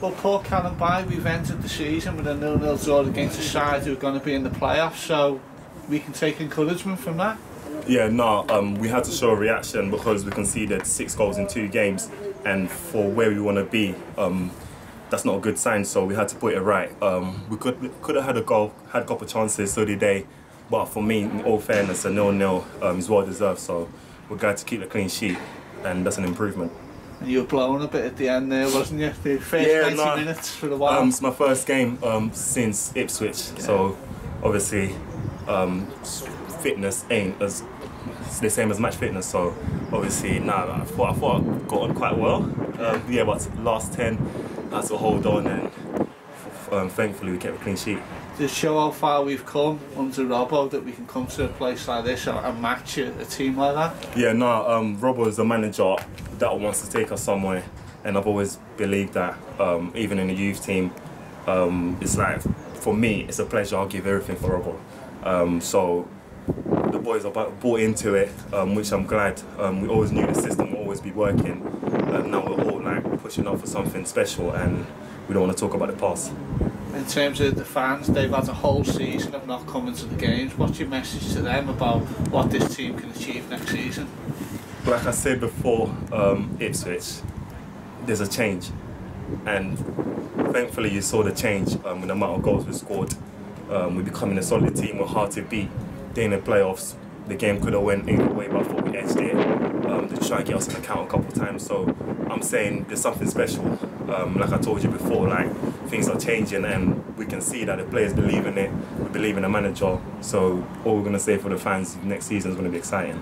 Well, Paul Kalambayi, we've entered the season with a nil-nil draw against a side who are going to be in the playoffs, so we can take encouragement from that. Yeah, no, um, we had to show a reaction because we conceded six goals in two games, and for where we want to be, um, that's not a good sign. So we had to put it right. Um, we could we could have had a goal, had a couple of chances, so did they. But for me, in all fairness, a nil-nil um, is well deserved. So we're glad to keep the clean sheet, and that's an improvement. You were blown a bit at the end there, wasn't you? The first Yeah, 90 no. minutes for a while. Um, it's my first game um, since Ipswich, so obviously um, fitness ain't as it's the same as match fitness. So obviously, nah, I thought I thought I got on quite well. Um, yeah, but last ten, that's a hold on, and um, thankfully we kept a clean sheet. to show how far we've come under Robbo that we can come to a place like this and, match a, a team like that. Yeah, no, um, Robbo is a manager that wants to take us somewhere, and I've always believed that. Um, even in the youth team, um, it's like for me, it's a pleasure. I'll give everything for Robbo. Um, so the boys are bought into it, um, which I'm glad. Um, we always knew the system will always be working, and now we're all like pushing up for something special, and we don't want to talk about the past. In terms of the fans, they've had a whole season of not coming to the games. What's your message to them about what this team can achieve next season? like I said before, um, Ipswich, there's a change, and thankfully you saw the change um, with the amount of goals we scored. Um, we're becoming a solid team. We're hard to beat. Then in the playoffs, the game could have went either way, but I thought we edged it. Try and get us an account a couple of times. So I'm saying there's something special. Um, like I told you before, like things are changing, and we can see that the players believe in it. We believe in the manager. So all we're gonna say for the fans next season is gonna be exciting.